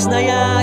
Last night I